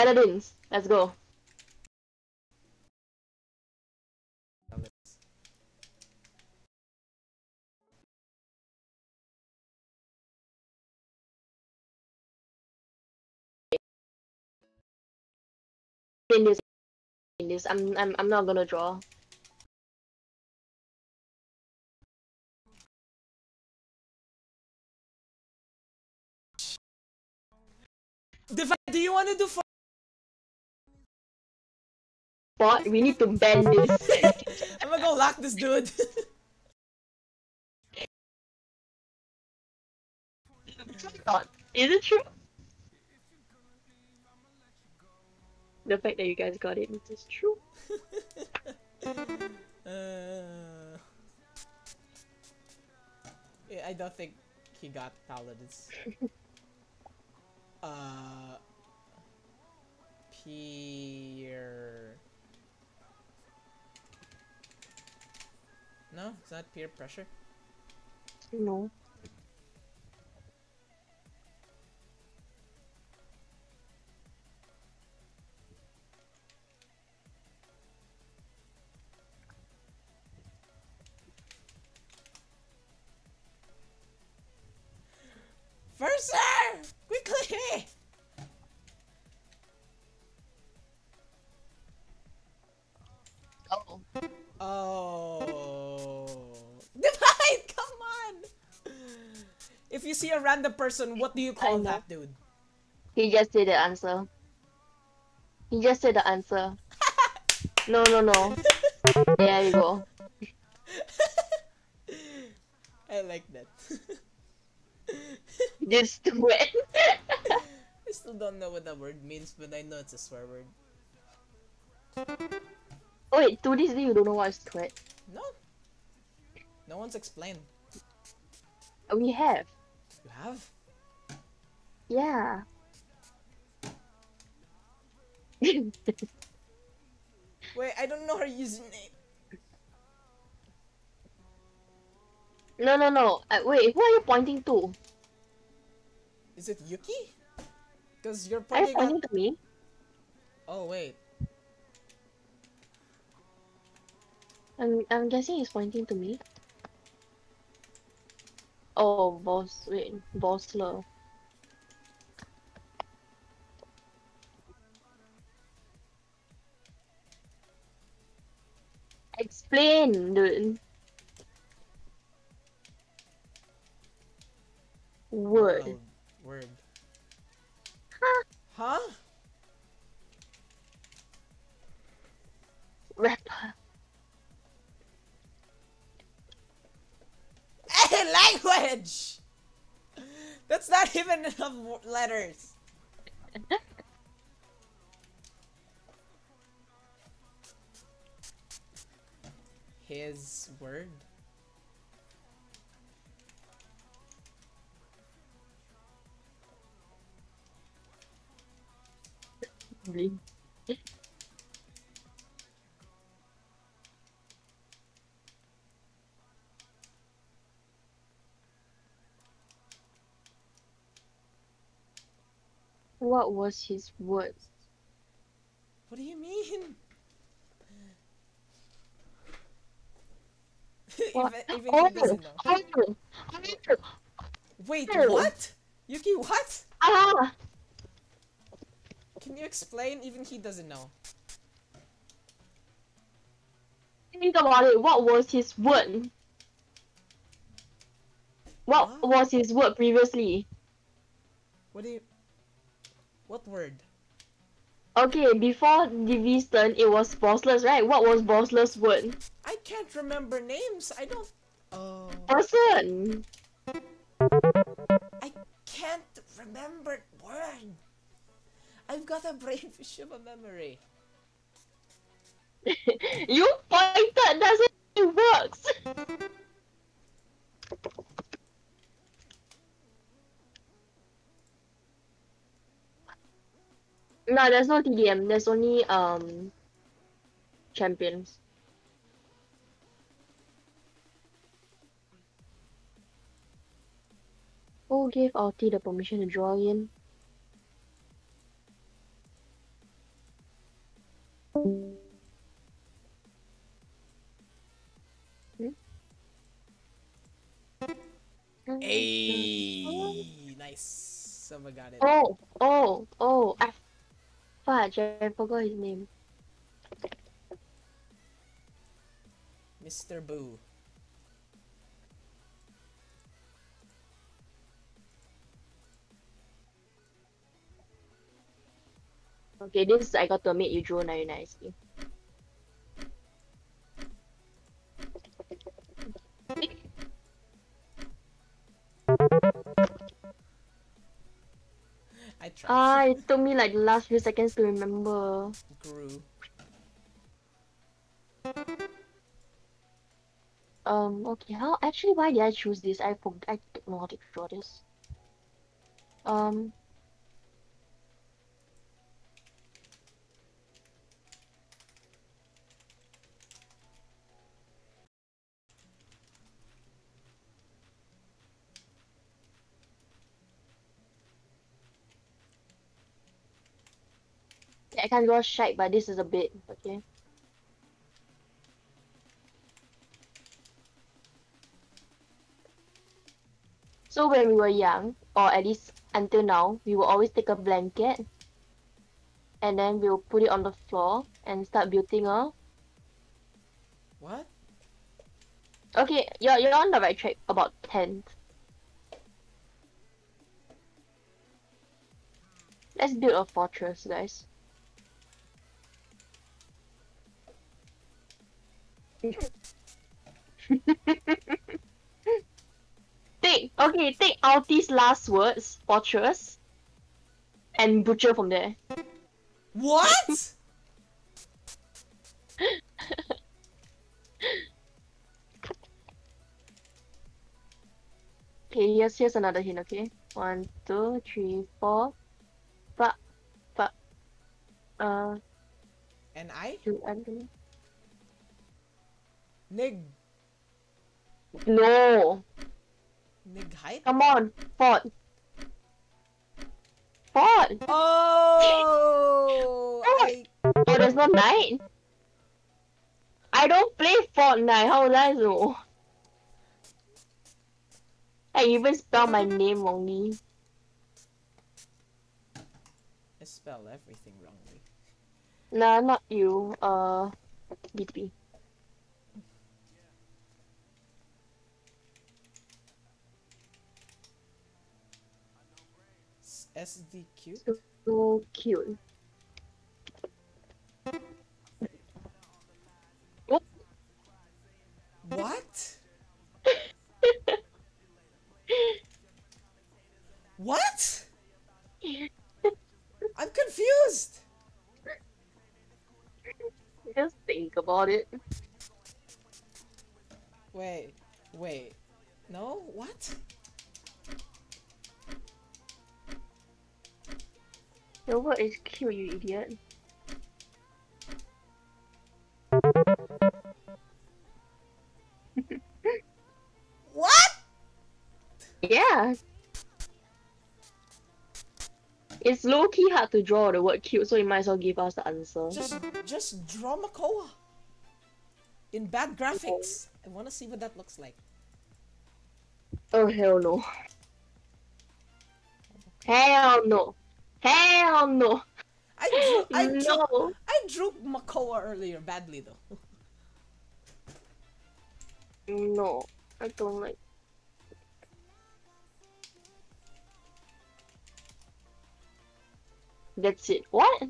Paladins. Let's go. In this, in this, I'm, I'm, I'm not gonna draw. Divine, do you want to do we need to bend this. I'm gonna go lock this dude. not. Is it true? The fact that you guys got it means it's true. uh, yeah, I don't think he got paladins. uh, peer. No, it's not peer pressure. No. Random person, what do you call that dude? He just said the answer. He just said the answer. no, no, no. There you go. I like that. Just do it. I still don't know what that word means, but I know it's a swear word. oh, wait, to this day you don't know what is threat? No. No one's explained. We have. Have? Yeah. Wait, I don't know her username. no, no, no. Uh, wait, who are you pointing to? Is it Yuki? Because you're Are you pointing pointing at... to me? Oh, wait. I'm, I'm guessing he's pointing to me. Oh, boss. Wait, Bossler. Explain, dude. Word. World. Word. Not even enough letters. His word? What was his words? What do you mean? What? even even oh, he doesn't know. oh, oh, Wait, what? Yuki, what? ah! Can you explain? Even he doesn't know. Think about it. What was his word? What Huh? was his word previously? What do you... What word? Okay, before Divi's turn, it was Bossless, right? What was Bossless' word? I can't remember names. I don't... Oh... Person! I can't remember word. I've got a brain fish of a memory. you pointed, doesn't it works? No, there's no TDM. There's only um champions. Who gave Alti the permission to draw in? Hey, nice. Someone got it. Oh, oh, oh, I fudge, I forgot his name. Mr. Boo. Okay, this I got to meet you drew nicely. I Ah, it took me like the last few seconds to remember. Um, okay, how actually why did I choose this? I forgot I don't know draw this. Um Can't draw shite, but this is a bit, okay? So when we were young, or at least until now, we will always take a blanket and then we'll put it on the floor and start building a What? Okay, you're you're on the right track about tent. Let's build a fortress, guys. take okay, take Alti's last words, fortress, and butcher from there. What? Okay, here's here's another hint, okay? One, two, three, four. But but uh and I? do I. Nig. No. Come on, fort. Fort! Oh! I, Oh, there's no night? I don't play Fortnite, how would I know? I even spell my name wrongly. I spell everything wrongly. Nah, not you. Uh, BP. S- SD cute? So cute. What? What? I'm confused. Just think about it. You idiot. What? Yeah. It's low key hard to draw the word cute, so you might as well give us the answer. Just, just draw Makoa. In bad graphics. I wanna see what that looks like. Oh hell no. Hell no. Hell no. I drew, I drew. I drew Makoa earlier badly though. No. I don't like. That's it. What?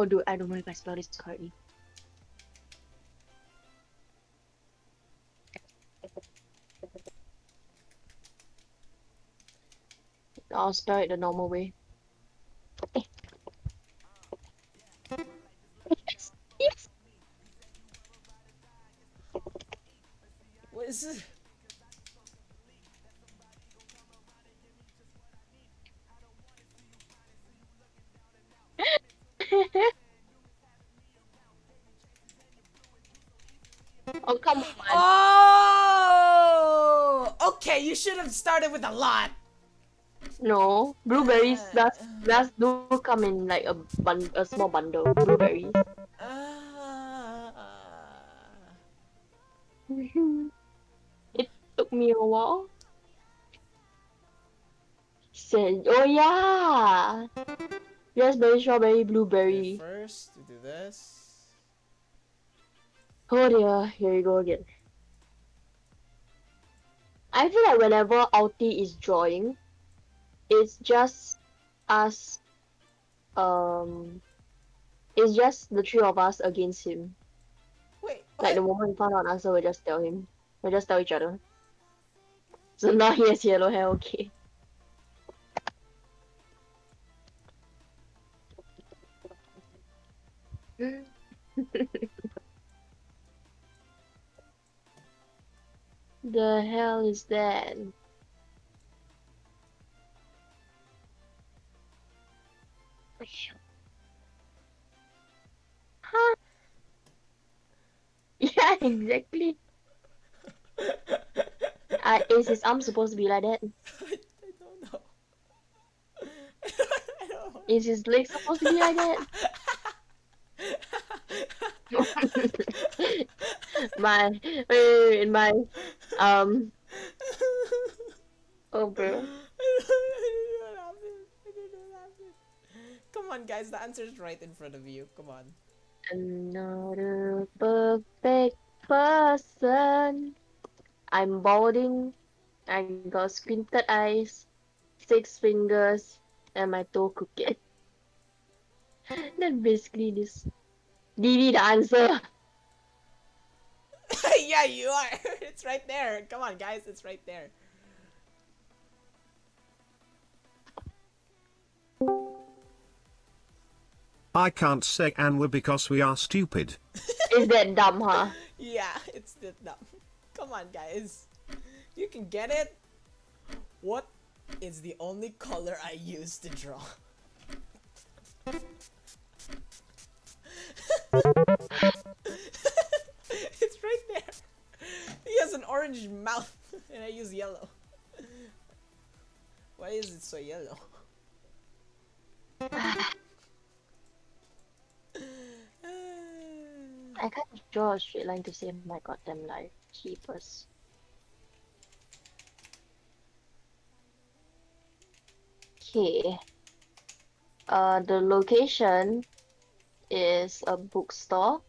Oh, dude, I don't know if I spelled this correctly. I'll spell it the normal way. Should have started with a lot. No, blueberries does does do come in like a bun a small bundle. Blueberries. Ah. it took me a while. Said, oh yeah, raspberry, strawberry, Okay, blueberry. first, we do this. Oh dear, here you go again. I feel like whenever Alti is drawing, it's just us. Um, it's just the three of us against him. Wait, Like the what? moment we found out an answer, we just tell him. We just tell each other. So now he has yellow hair. Okay. the hell is that? Huh? Yeah, exactly. Uh, is his arm supposed to be like that? I, I don't know. I don't know. Is his leg supposed to be like that? my wait, wait, wait, my um oh bro. I don't know what. I don't know what. Come on, guys. The answer is right in front of you. Come on. Another perfect person. I'm balding. I got squinted eyes, six fingers, and my toe crooked. Then basically this. Didi the answer. yeah, you are. It's right there. Come on, guys. It's right there. I can't say and we're because we are stupid. Is that dumb, huh? Yeah, it's the dumb. Come on, guys. You can get it. What is the only color I use to draw? it's right there. He has an orange mouth, and I use yellow. Why is it so yellow? I can't draw a straight line to save my goddamn life. Keepers. Okay. Uh, the location is a bookstore.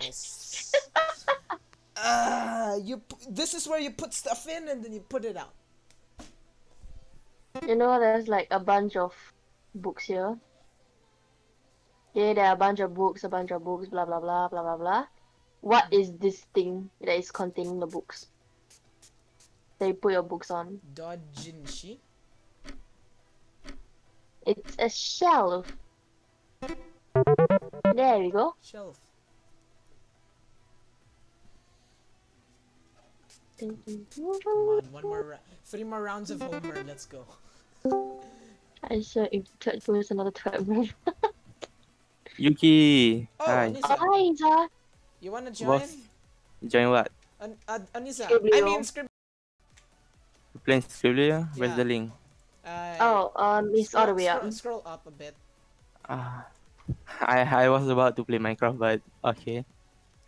Yes. Ah, you. This is where you put stuff in, and then you put it out. You know, there's like a bunch of books here. Yeah, there are a bunch of books, a bunch of books, blah blah blah blah blah blah. What is this thing that is containing the books? They put your books on. Dojinshi. It's a shelf. There we go. Shelf. Come on, one more, ra- three more rounds of Homer. Let's go. I said if third move is another third move. Yuki! Oh, Hi. Anissa, Hi, Isa. you wanna join? Boss. Join what? An- uh, Anissa, I mean Scrib. You playing Scribbler? Where's Yeah. the link? Uh, Oh, um, it's all the way up. Scroll, scroll up a bit. Ah, I I was about to play Minecraft, but okay.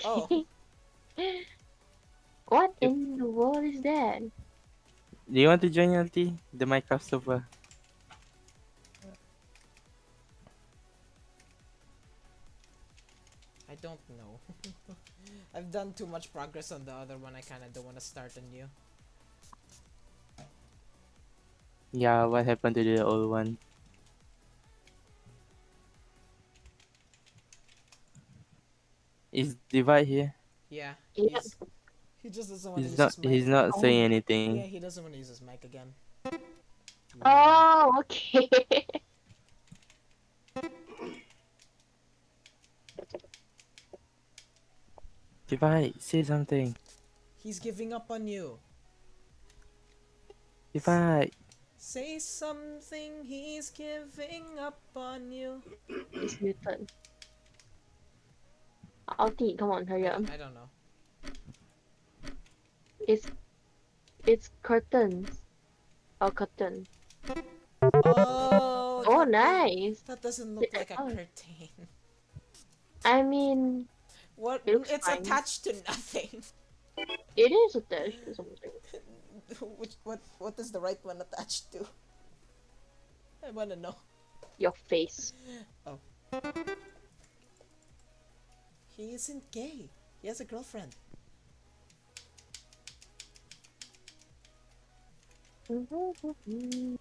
Oh, What in the world is that? Do you want to join LT? The Minecraft server? I don't know. I've done too much progress on the other one. I kind of don't want to start anew. Yeah, what happened to the old one? Is Divide here? Yeah, Yeah. he's, he just doesn't want to use not. his mic. He's not Oh. saying Yeah, anything. he doesn't want to use his mic again. Oh, okay. Divide, say something. He's giving up on you. Divide. Say something. He's giving up on you. it's muted. Alti, come on, hurry up. I don't know. It's it's curtains. Oh, curtain. Oh, Oh, that- nice. That doesn't look like a Oh. curtain. I mean, What? It it's fine. attached to nothing. it is attached to something. Which what? What is the right one attached to? I wanna know. Your face. Oh. He isn't gay. He has a girlfriend.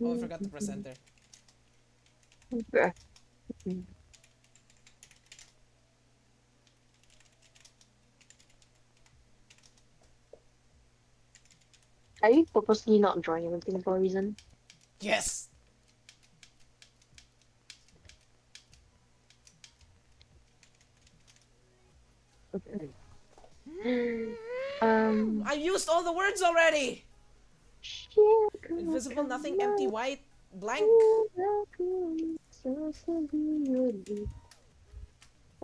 Oh, I forgot the presenter. Bruh. Are you purposely not drawing anything for a reason? Yes. Um. I used all the words already. Invisible, nothing, empty, white, blank.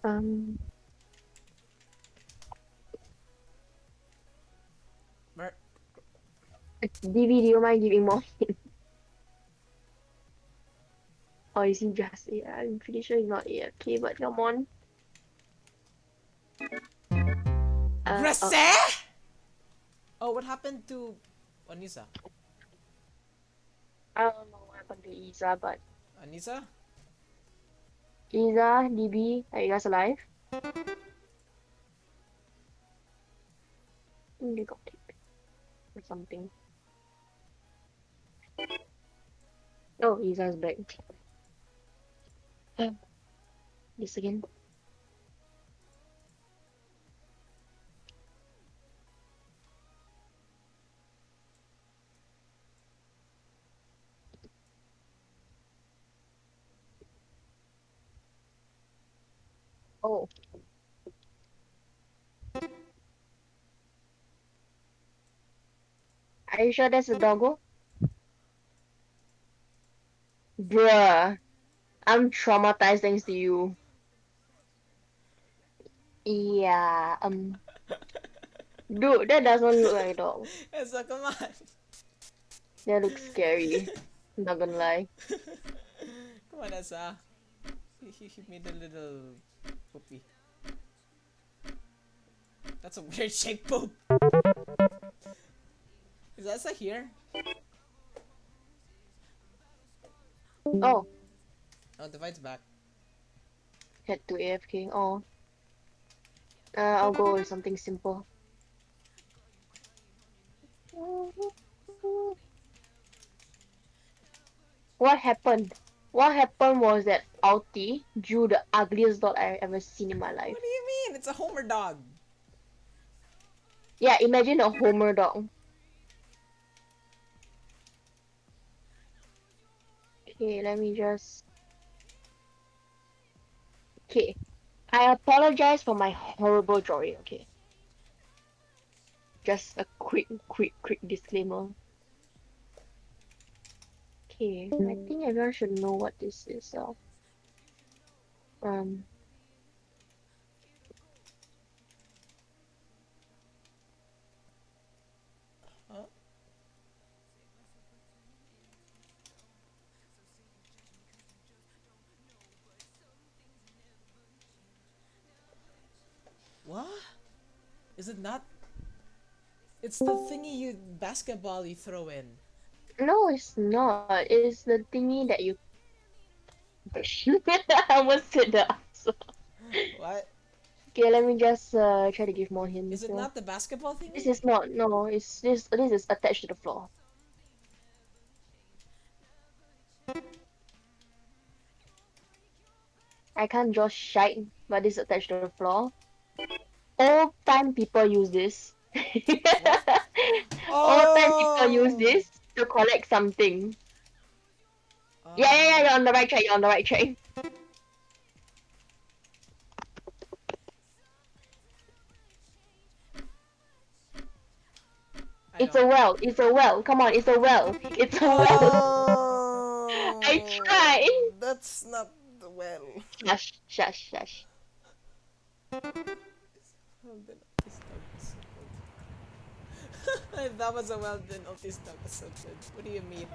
Um. Mer- DVD, do you mind giving more hints? Or is he just yeah, I'm pretty sure he's not AFK, but come on. Uh, uh, Oh, what happened to Anissa? I don't know what happened to Isa, but Anissa? Isa, DB, are you guys alive? They got kicked or something. Oh, Isa's back. Um, this again. Oh. Are you sure that's a doggo? Bruh. I'm traumatized thanks to you. Yeah, um. Dude, that doesn't look like a dog. Esa, come on. That looks scary. Not gonna lie. come on, Esa. He, he, made a little poopy. That's a weird shaped poop. Is Esa here? Oh, Oh, Divide's back. head to AFK. Oh. Uh, I'll go with something simple. What happened? What happened was that Alti drew the ugliest dog I've ever seen in my life. What do you mean? It's a Homer dog. Yeah, imagine a Homer dog. Okay, let me just. Okay, I apologize for my horrible drawing. Okay, just a quick, quick, quick disclaimer. Okay, I think everyone should know what this is. So, um. Huh? What? Is it not? It's the thingy you basketball you throw in. No, it's not. It's the thingy that you. I almost said the answer. What? Okay, let me just uh, try to give more hints. Is it not the basketball thingy? This is not. No, it's this. This is attached to the floor. I can't draw shite, but this is attached to the floor. Old time people use this. Old time people use Oh! this to collect something. Oh. Yeah, yeah, yeah, you're on the right track, you're on the right track. It's a well, it's a well. Come on, it's a well. It's a well. Oh! I I tried. That's not the well. Shush, shush, shush. That was a well done autistic episode. What do you mean?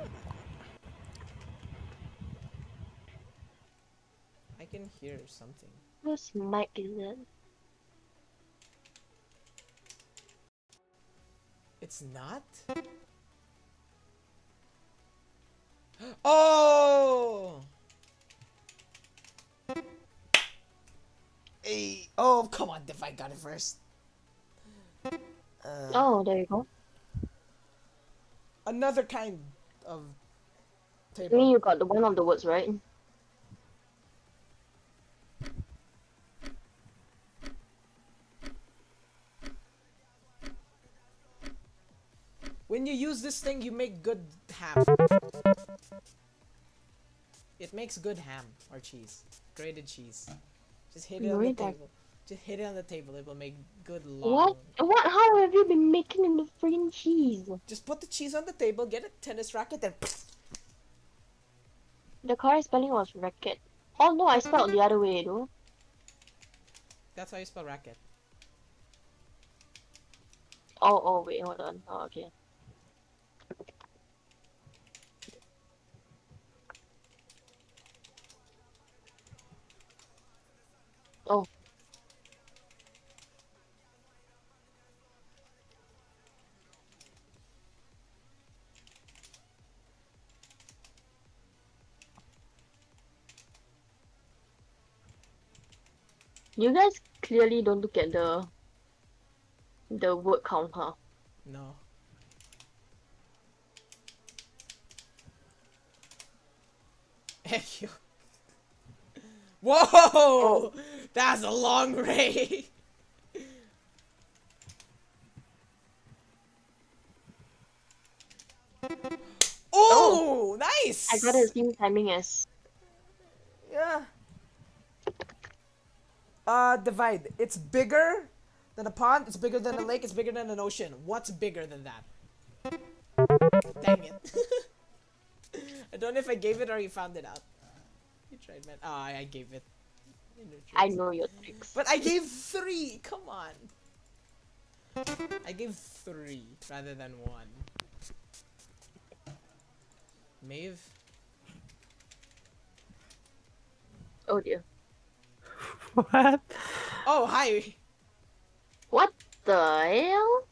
I can hear something. Whose mic is it? It's not? Oh! Oh, come on, Div, I got it first. Uh, Oh, there you go. Another kind of I mean, table. you got the one of the words right. When you use this thing, you make good ham. It makes good ham or cheese. Grated cheese. Just hit it on the table. Just hit it on the table. It will make good long. What? What? How have you been making the freaking cheese? Just put the cheese on the table, get a tennis racket, then The correct spelling was racket. Oh no, I spelled the other way though. that's how you spell racket. Oh, oh, wait, hold on. Oh, okay. Oh. You guys clearly don't look at the the word count, huh? No. You. Whoa! Oh. That's a long ray. Oh, nice. I got the same timing as Yeah. Uh, divide. It's bigger than a pond. It's bigger than a lake. It's bigger than an ocean. What's bigger than that? Dang it. I don't know if I gave it or you found it out. You tried, man. Oh, I, I gave it. You know I tricks. know your tricks. But I gave three. Come on. I gave three rather than one. Maeve. Oh dear. What? Oh, hi. What the hell?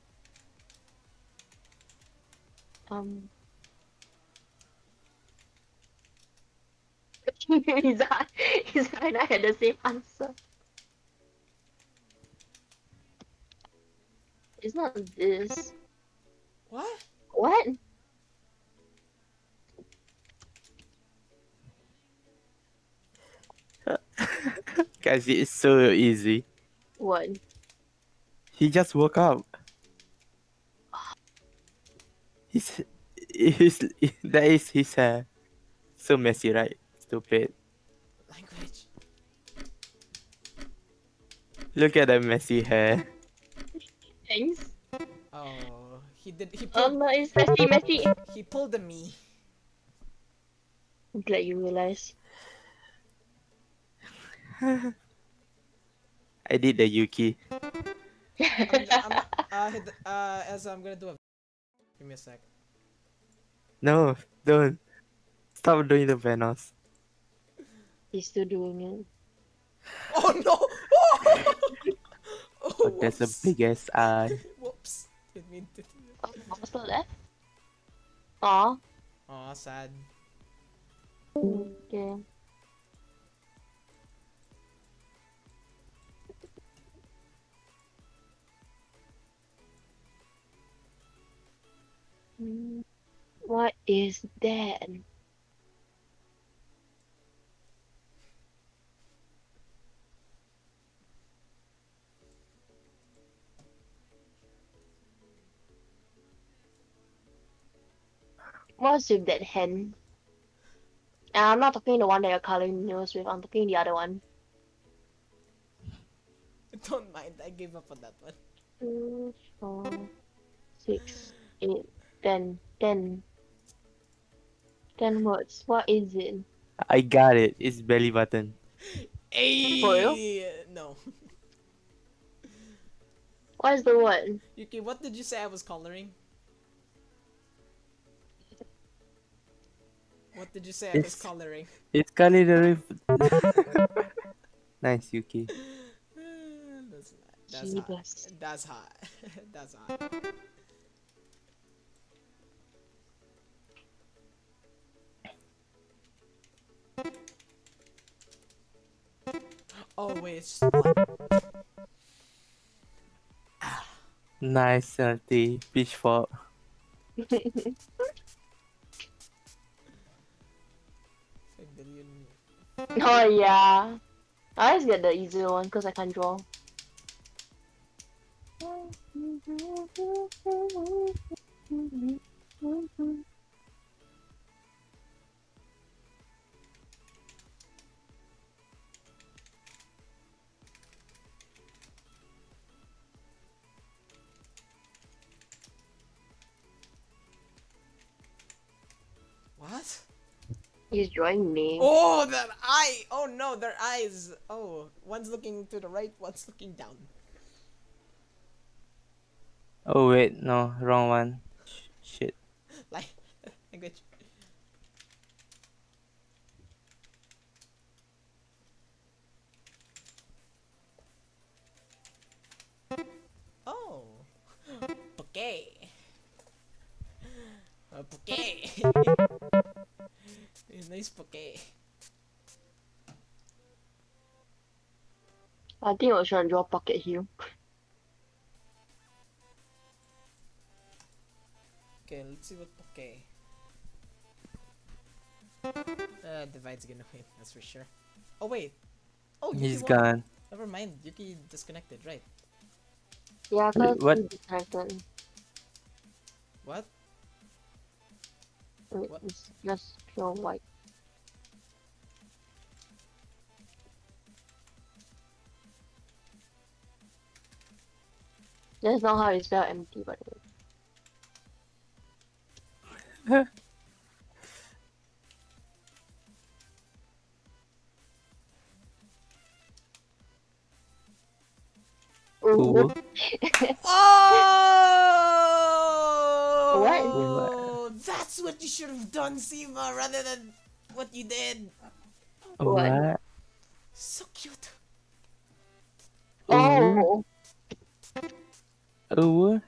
Um. Izzat, Izzat and I had the same answer. It's not this. What? What? Guys, it's so easy. What? He just woke up. His, his, that is his hair. Uh, so messy, right? Stupid. Language. Look at that messy hair. Thanks. Oh, he did. He Oh pulled. no, it's messy, messy. He pulled the me. I'm glad you realized. I did the Yuki. I'm, I'm, uh, uh, as I'm gonna do a. Give me a sec. No, don't. Stop doing the Venos. He's still doing it. Oh no! oh, Oh, there's a whoops. big eye. Whoops. Didn't mean to. Oh, what's that left? Aw. Aw, sad. Okay. What is that? What's with that hen? And uh, I'm not talking the one that you're coloring nails with, I'm talking the other one. Don't mind. I gave up on that one. Two, four, six, eight, ten, ten. Ten words. What is it? I got it. It's belly button. Hey, For real? no. What is the word? Yuki, what did you say I was coloring? What did you say I was coloring? It's coloring. nice, Yuki. that's, that's hot. Jeebus. That's hot. that's hot. Wait, one. Nice, salty. Pitchfork. Five billion. Oh yeah. I always get the easier one because I can't draw. He's drawing me. Oh, that eye! Oh no, their eyes. Oh, one's looking to the right, one's looking down. Oh wait, no, wrong one. Sh- Shit. Like, language. I think I was trying to draw pocket heel. Okay, let's see what bouquet. Uh, divide's gonna win, that's for sure. Oh wait. Oh, Yuki He's won. gone. Never mind, Yuki disconnected, right? Yeah, Wait, because what? he disconnected. What? Wait, What? It's just pure white. That's not how you spell empty, by the way. Ooh, Ooh. Oh! That's what you should have done, Sima, rather than what you did. What? What? So cute. Oh, Oh.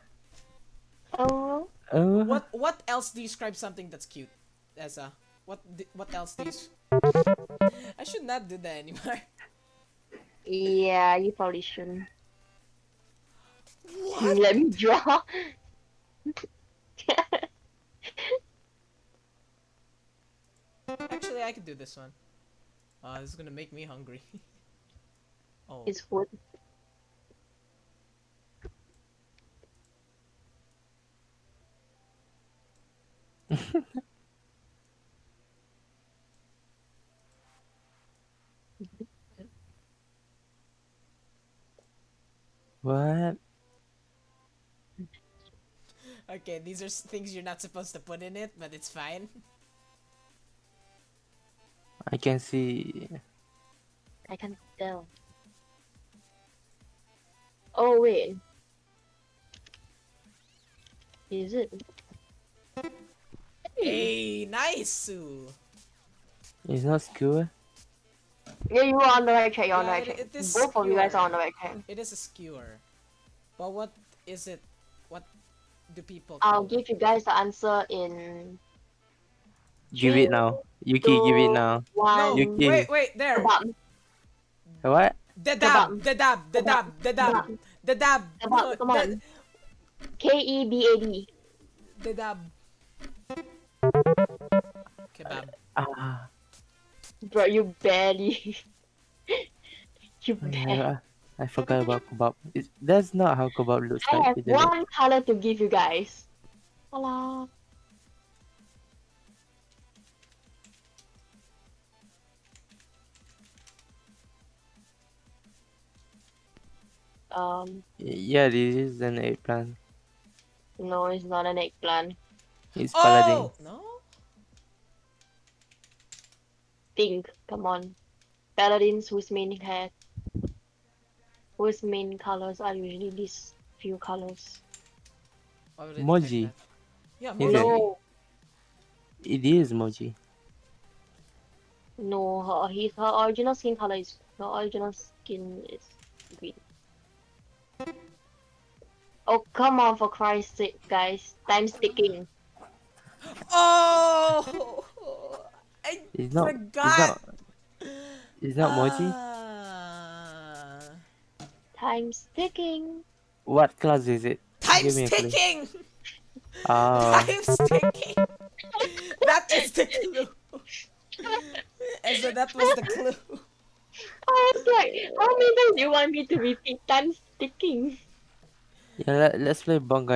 oh, Oh. What what else describes something that's cute, Essa? What what else do you? s- I should not do that anymore. yeah, you probably shouldn't. What? Let me draw. Actually, I could do this one. Uh, this is gonna make me hungry. oh. it's food. What? Okay, these are things you're not supposed to put in it, but it's fine. I can see. I can tell. Oh wait. Is it? Hey, nice, Sue. It's not skewer. Yeah, you are on the right track. You're on the Yeah, right it- track. it is Both of you guys are on the right track. It is a skewer. But what is it? What do people I'll call give you guys the answer in Give Three, it now. Yuki, give it now. one. No, Yuki. wait, wait, there. Kebab. What? The dab, the dab, the dab, the dab, the dab. Kebab, come the- on. K E B A B. The dab. Kebab. Ah. Bro, you barely. you barely. Yeah, I forgot about kebab. It's, that's not how kebab looks I like. have isn't it? one color to give you guys. Hello. Um, Yeah, this is an eggplant. no, it's not an eggplant. It's paladin. Oh no. Think. Come on. Paladins whose main hair whose main colors are usually these few colors. Why would I detect Moji. Yeah, Moji. No, It is Moji. no, her his her original skin color is her original skin is green. Oh come on for Christ's sake, guys. Time's ticking. Oh, I It's not. forgot. It's not. It's not Moji. Ah. Time's ticking. What class is it? Time's Give me a clue. ticking. Oh, Time's ticking. that is the clue. and so that was the clue. I was like, how many times do you want me to repeat time's ticking? yeah. Let, let's play Bonga